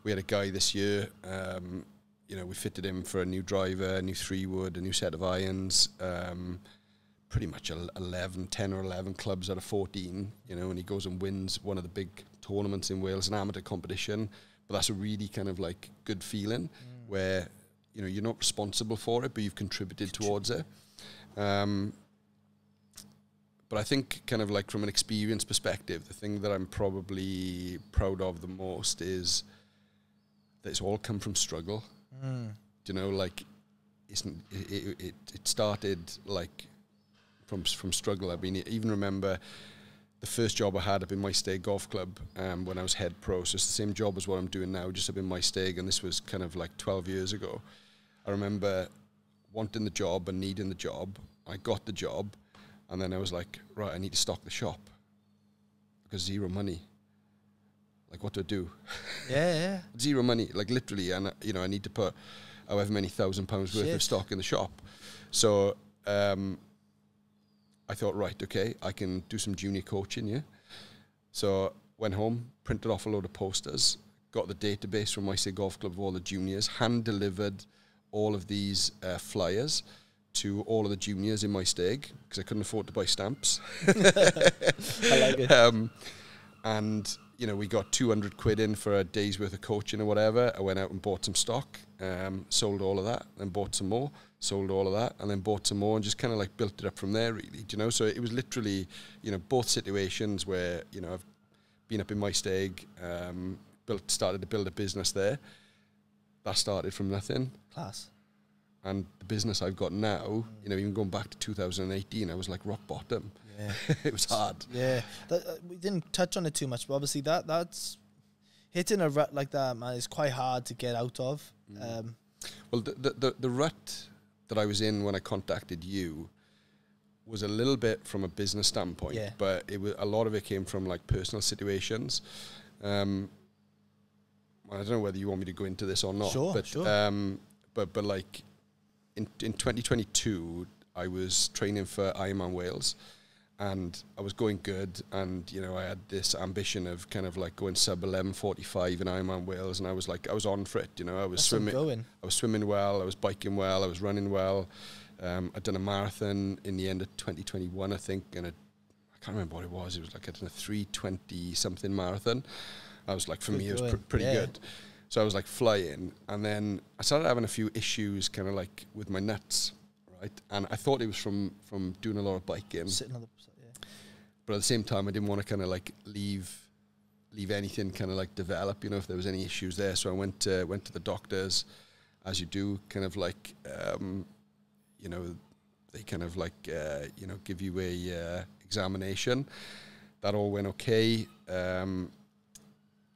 we had a guy this year. Um, you know, we fitted him for a new driver, a new three wood, a new set of irons. Um, pretty much el- 11, 10 or 11 clubs out of 14, you know, and he goes and wins one of the big tournaments in Wales, an amateur competition. But that's a really kind of like good feeling where, you know, you're not responsible for it, but you've contributed towards it. Um, but I think kind of like from an experience perspective, the thing that I'm probably proud of the most is that it's all come from struggle. Mm. Do you know, like, it's, n- it, it, it started like from from struggle. I mean, I even remember the first job I had up in Maesteg golf club um, when I was head pro. So it's the same job as what I'm doing now, just up in Maesteg, and this was kind of like 12 years ago. I remember wanting the job and needing the job. I got the job, and then I was like, right, I need to stock the shop because zero money. Like, what do I do? Yeah, yeah. zero money, like literally, and uh, you know I need to put however many thousand pounds worth Shit. of stock in the shop. So um, I thought, right, okay, I can do some junior coaching, yeah. So went home, printed off a load of posters, got the database from Maesteg golf club of all the juniors, hand delivered all of these uh, flyers to all of the juniors in Maesteg because I couldn't afford to buy stamps. I like it. um, and you know, we got 200 quid in for a day's worth of coaching or whatever. I went out and bought some stock, um, sold all of that, then bought some more, sold all of that, and then bought some more, and just kind of like built it up from there, really. Do you know? So it was literally, you know, both situations where you know I've been up in Maesteg, um, built, started to build a business there. That started from nothing, Class. and the business I've got now, you know, even going back to 2018, I was like rock bottom. Yeah. it was hard. Yeah, that, uh, we didn't touch on it too much, but obviously that that's hitting a rut like that, man, is quite hard to get out of. Mm. Um, Well, the, the, the, the rut that I was in when I contacted you was a little bit from a business standpoint, Yeah. but it was a lot of it came from like personal situations. Um, I don't know whether you want me to go into this or not, Sure, but sure. um, but but like in in 2022, I was training for Ironman Wales. And I was going good, and you know I had this ambition of kind of like going sub 11:45 in Ironman Wales, and I was like I was on for it, you know I was that's swimming, going. I was swimming well, I was biking well, I was running well. Um, I'd done a marathon in the end of 2021, I think, and it, I can't remember what it was. It was like I'd done a 320 something marathon. I was like, for Good me, it was pr- pretty Yeah. good. So I was like flying, and then I started having a few issues, kind of like with my nuts, right? And I thought it was from from doing a lot of biking, Sitting on the. But at the same time, I didn't want to kind of like leave leave anything kind of like develop. You know, if there was any issues there, so I went to, went to the doctors, as you do, kind of like um, you know, they kind of like uh, you know give you a uh, examination. That all went okay. Um,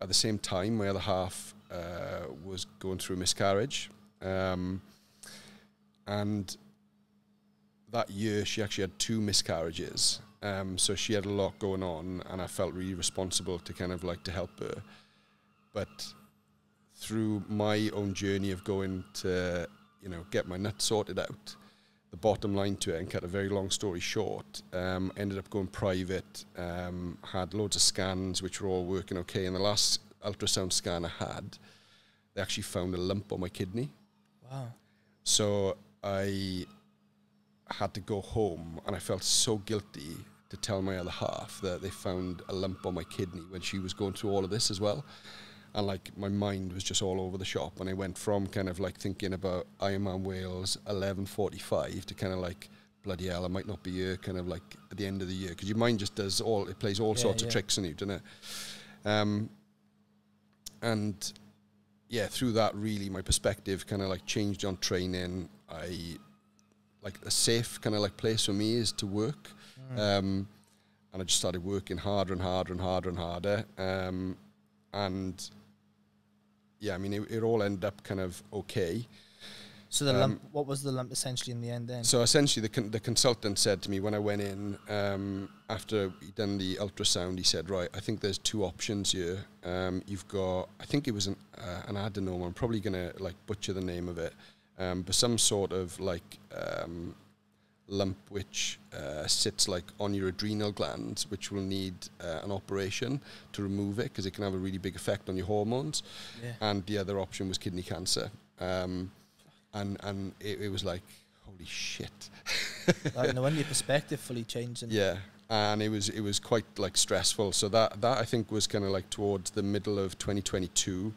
at the same time, my other half uh, was going through a miscarriage, um, and that year she actually had two miscarriages. Um, so she had a lot going on, and I felt really responsible to kind of like to help her. But through my own journey of going to, you know, get my nuts sorted out, the bottom line to it, and cut a very long story short, um, ended up going private. Um, had loads of scans which were all working okay. And the last ultrasound scan I had, they actually found a lump on my kidney. Wow. So I had to go home, and I felt so guilty to tell my other half that they found a lump on my kidney when she was going through all of this as well. And like my mind was just all over the shop, and I went from kind of like thinking about Ironman Wales 11:45 to kind of like bloody hell, I might not be here, kind of like at the end of the year, because your mind just does all it plays all Yeah, sorts yeah. of tricks on you, doesn't it? Um, and yeah, through that, really, my perspective kind of like changed on training. I like a safe kind of like place for me is to work, um, and I just started working harder and harder and harder and harder. Um, and yeah, I mean, it, it all ended up kind of okay. So the Um, lump, what was the lump essentially in the end then? So essentially, the con- the consultant said to me when I went in um, after he'd done the ultrasound, he said, "Right, I think there's two options here. Um, you've got, I think it was an uh, an adenoma. I'm probably gonna like butcher the name of it, um, but some sort of like um, lump which uh, sits like on your adrenal glands, which will need uh, an operation to remove it because it can have a really big effect on your hormones. Yeah. And the other option was kidney cancer. Um, and and it, it was like, holy shit. like, no wonder your perspective fully changed. Yeah, and it was it was quite like stressful. So that that I think was kind of like towards the middle of 2022,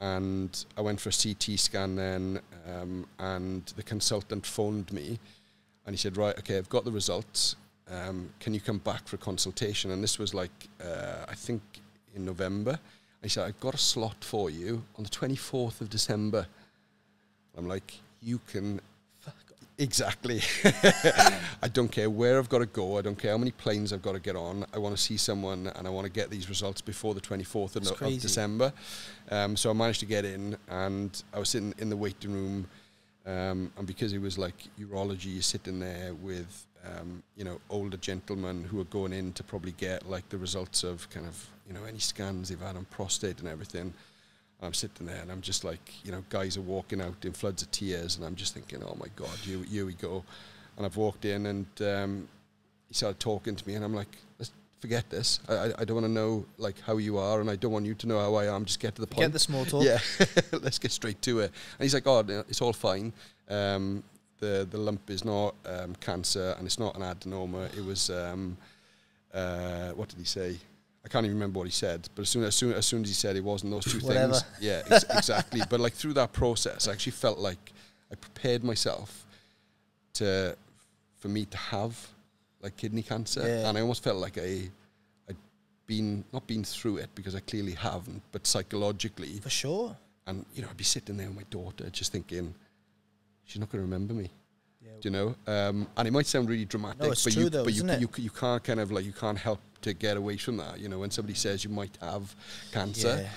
and I went for a CT scan then, um, and the consultant phoned me, and he said, right, okay, I've got the results. Um, can you come back for a consultation? And this was like uh, I think in November. He said, I've got a slot for you on the 24th of December. I'm like, you can fuck Exactly. I don't care where I've got to go. I don't care how many planes I've got to get on. I want to see someone and I want to get these results before the 24th of, That's no- crazy. of December. Um, so I managed to get in and I was sitting in the waiting room. Um, and because it was like urology, you're sitting there with, um, you know, older gentlemen who are going in to probably get like the results of kind of, you know, any scans they've had on prostate and everything. I'm sitting there and I'm just like, you know, guys are walking out in floods of tears and I'm just thinking, oh my God, here, here we go. And I've walked in and um, he started talking to me and I'm like, forget this. I, I, don't want to know like how you are and I don't want you to know how I am. Just get to the Get point. the small talk. Yeah, let's get straight to it. And he's like, oh, no, it's all fine. Um, the, the lump is not um, cancer and it's not an adenoma. It was, um, uh, what did he say? I can't even remember what he said, but as soon as soon as, soon as he said it wasn't those two Whatever. things, yeah, ex- exactly. But like through that process, I actually felt like I prepared myself to for me to have like kidney cancer, Yeah. and I almost felt like I I'd been not been through it because I clearly haven't, but psychologically, For sure. and you know, I'd be sitting there with my daughter, just thinking, she's not going to remember me. Yeah. Do you know? Um, and it might sound really dramatic, No, but you, though, but you, isn't c- it? you, you can't kind of like you can't help to get away from that. You know, when somebody says you might have cancer, Yeah.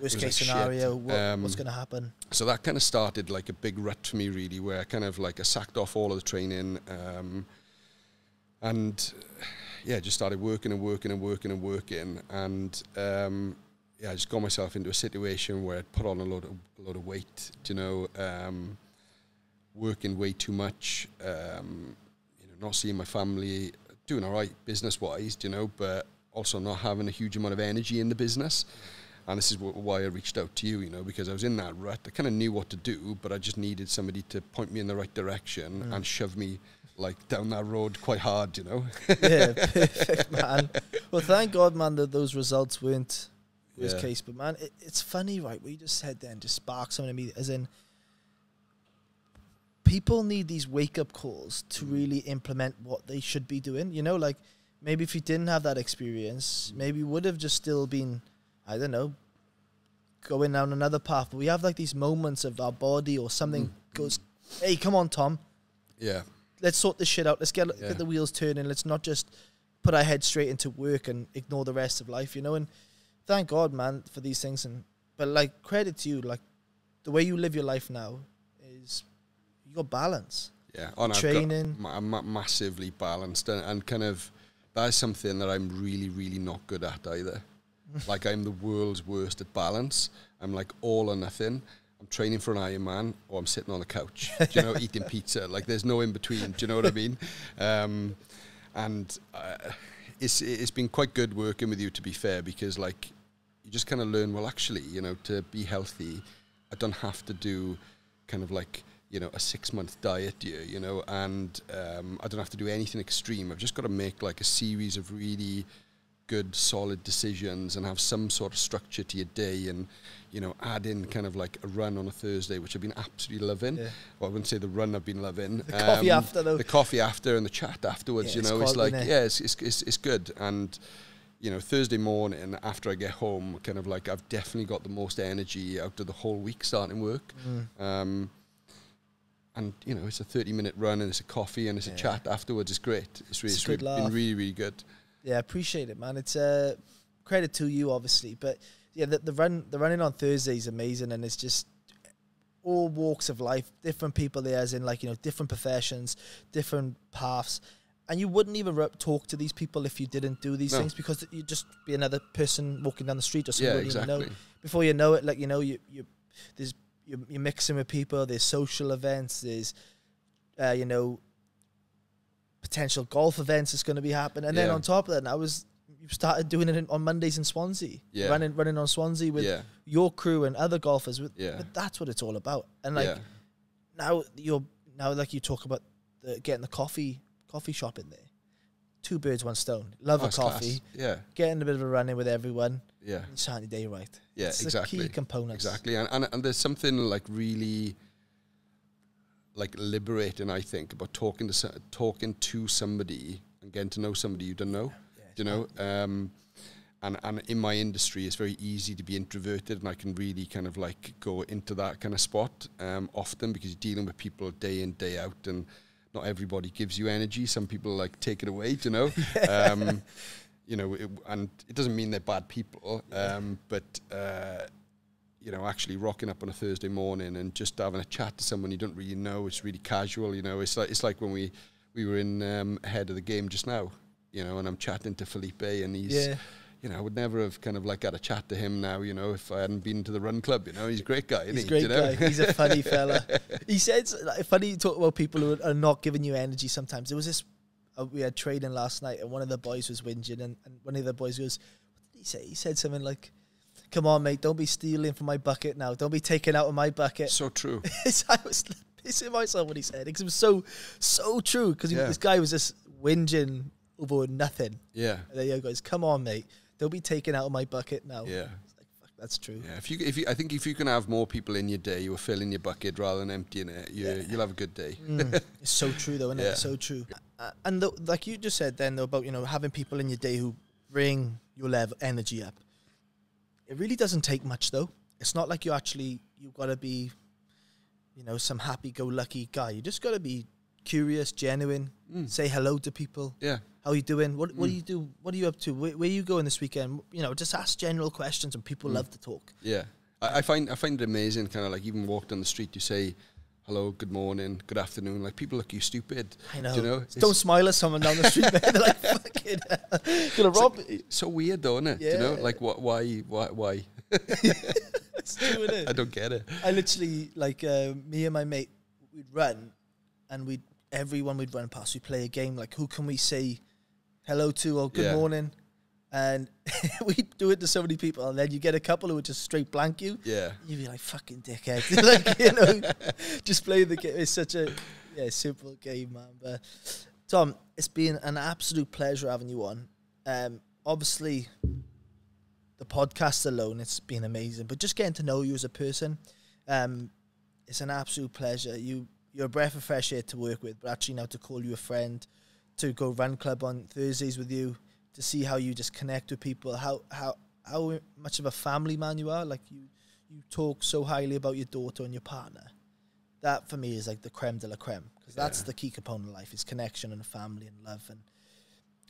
Worst case like scenario, what, Um, what's going to happen? so that kind of started like a big rut for me, really, where I kind of like I sacked off all of the training, um, and yeah, just started working and working and working and working, and um, yeah, I just got myself into a situation where I'd put on a lot of a lot of weight, you know, um, working way too much, um, you know, not seeing my family, doing all right business wise, you know, but also not having a huge amount of energy in the business. And this is wh- why I reached out to you, you know, because I was in that rut. I kind of knew what to do, but I just needed somebody to point me in the right direction Mm. and shove me like down that road quite hard, you know. yeah, perfect, man. Well, thank God, man, that those results weren't worst Yeah. case. But man, it, it's funny, right? What you just said then just sparked something in me. As in, people need these wake up calls to Mm. really implement what they should be doing. You know, like maybe if you didn't have that experience, maybe you would have just still been, I don't know, going down another path. But we have like these moments of our body or something Mm. goes, "Hey, come on, Tom." yeah, let's sort this shit out. Let's get Yeah. get the wheels turning. Let's not just put our head straight into work and ignore the rest of life, you know. And thank God, man, for these things. And but like credit to you, like the way you live your life now is you got balance. yeah. on no, I've got Training. ma- massively balanced and, and kind of that is something that I'm really, really not good at either. like I'm the world's worst at balance. I'm like all or nothing. I'm training for an Ironman or I'm sitting on the couch, you know, eating pizza. Like there's no in between. Do you know what I mean? Um, and uh, it's it's been quite good working with you to be fair because like you just kind of learn well actually you know to be healthy I don't have to do kind of like you know a six month diet year you know and um, I don't have to do anything extreme I've just got to make like a series of really good solid decisions and have some sort of structure to your day and you know add in kind of like a run on a Thursday which I've been absolutely loving Yeah. well I wouldn't say the run I've been loving The coffee after, though. the coffee after and the chat afterwards Yeah, you know it's quality, like yeah it's, it's, it's, it's good and you know Thursday morning after I get home kind of like I've definitely got the most energy out of the whole week starting work Mm. um, and you know it's a 30 minute run and it's a coffee and it's Yeah. a chat afterwards it's great it's, really, It's it's really, been really really good Yeah, I appreciate it, man. It's uh, credit to you, obviously, but yeah, the, the run, the running on Thursday is amazing, and it's just all walks of life, different people there, as in like you know, different professions, different paths, and you wouldn't even ru- talk to these people if you didn't do these No. things because you'd just be another person walking down the street or yeah someone you exactly know. Before you know it, like you know, you you there's you're, you're mixing with people. There's social events. There's uh, you know potential golf events that's going to be happening. And then on top of that, I was you started doing it in, on Mondays in Swansea, Yeah. running running on Swansea with yeah, your crew and other golfers. With, Yeah. But that's what it's all about. And like yeah, now you're now like you talk about the, getting the coffee coffee shop in there. Two birds, one stone. Love Oh, a it's class. coffee, Yeah, getting a bit of a run in with everyone, yeah, and starting your day right. yeah, it's exactly. The key components. Exactly, and, and and there's something like really like liberating, I think, about talking to talking to somebody and getting to know somebody you don't know. Yeah, you know, um, and and in my industry, it's very easy to be introverted, and I can really kind of like go into that kind of spot um, often because you're dealing with people day in day out, and not everybody gives you energy. Some people like take it away, you know. um, you know, it, and it doesn't mean they're bad people, um, but uh, you know, actually rocking up on a Thursday morning and just having a chat to someone you don't really know. It's really casual, you know. It's like it's like when we we were in um, ahead of the game just now, you know, and I'm chatting to Felipe, and he's. Yeah. You know, I would never have kind of like had a chat to him now. You know, if I hadn't been to the run club. You know, he's a great guy. Isn't He's a he? great you know? guy. He's a funny fella. He said, like, funny you talk about people who are not giving you energy sometimes. There was this, uh, we had training last night and one of the boys was whinging and, and one of the boys goes, what did he say? He said something like, come on, mate, don't be stealing from my bucket now. Don't be taking out of my bucket. so true. I was pissing myself when he said it because it was so, so true. Because Yeah. this guy was just whinging over nothing. Yeah, And then he goes, come on, mate, don't be taking out of my bucket now. yeah. Like, fuck, that's true. Yeah, if you if you, I think if you can have more people in your day who are filling your bucket rather than emptying it, you, Yeah. you'll have a good day. Mm, it's so true, though, isn't Yeah. it? So true. Uh, and the, like you just said then, though, about you know having people in your day who bring your level energy up. It really doesn't take much, though. It's not like you actually you've got to be, you know, some happy-go-lucky guy. You just got to be curious, genuine, Mm. say hello to people. Yeah, How are you doing? What What do Mm. you do? What are you up to? Where, where you going this weekend? You know, just ask general questions, and people Mm. love to talk. yeah. I, I find I find it amazing. Kind of like even walk down the street, you say hello, good morning, good afternoon. Like people look you stupid. I know. Do you know? Don't It's- smile at someone down the street. They're like, fucking, gonna it's rob. like- so weird, though, isn't it? Do you know, like what? Why? Why? Why? It's true, innit? I don't get it. I literally like uh, me and my mate we'd run, and we'd everyone we'd run past. We play a game like who can we say hello to or good Yeah. morning, and we do it to so many people, and then you get a couple who would just straight blank you. Yeah, You'd be like fucking dickhead, like you know, just play the game. It's such a yeah simple game, man. But Tom, it's been an absolute pleasure having you on. Um, obviously, the podcast alone, it's been amazing. But just getting to know you as a person, um, it's an absolute pleasure. You you're a breath of fresh air to work with, but actually now to call you a friend, to go run club on Thursdays with you, to see how you just connect with people, how how how much of a family man you are. Like you you talk so highly about your daughter and your partner. That for me is like the creme de la creme because that's Yeah. the key component of life is connection and family and love. And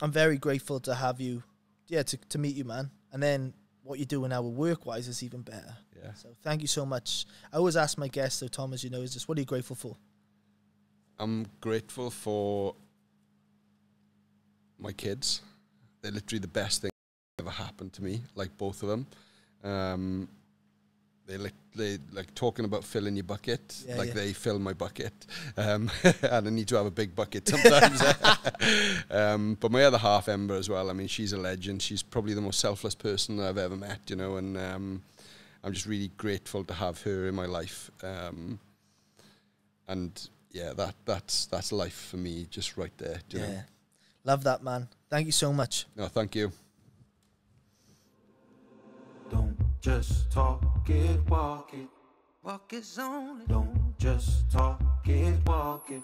I'm very grateful to have you, yeah, to, to meet you, man. And then what you're doing now work wise is even better. yeah. So thank you so much. I always ask my guests, so Tom, as you know, is just what are you grateful for? I'm grateful for my kids. They're literally the best thing ever happened to me. Like both of them. Um, they like they like talking about filling your bucket. Yeah, like yeah. they fill my bucket, um, and I need to have a big bucket sometimes. um, but my other half, Ember, as well. I mean, she's a legend. She's probably the most selfless person that I've ever met. You know, and um, I'm just really grateful to have her in my life. Um, and yeah, that that's that's life for me, just right there. Do you yeah. know? Love that, man. Thank you so much. No, thank you. Don't just talk it, walk it. Walk is only. Don't just talk it, walk it.